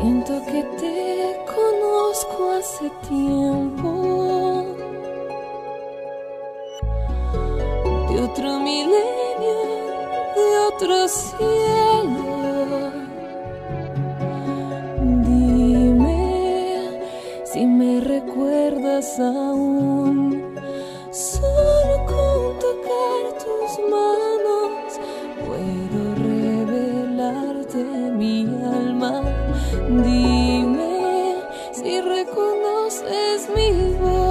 Siento que te conozco hace tiempo. De otro milenio, de otro cielo. Dime si me recuerdas aún. alma. Dime si reconoces mi voz.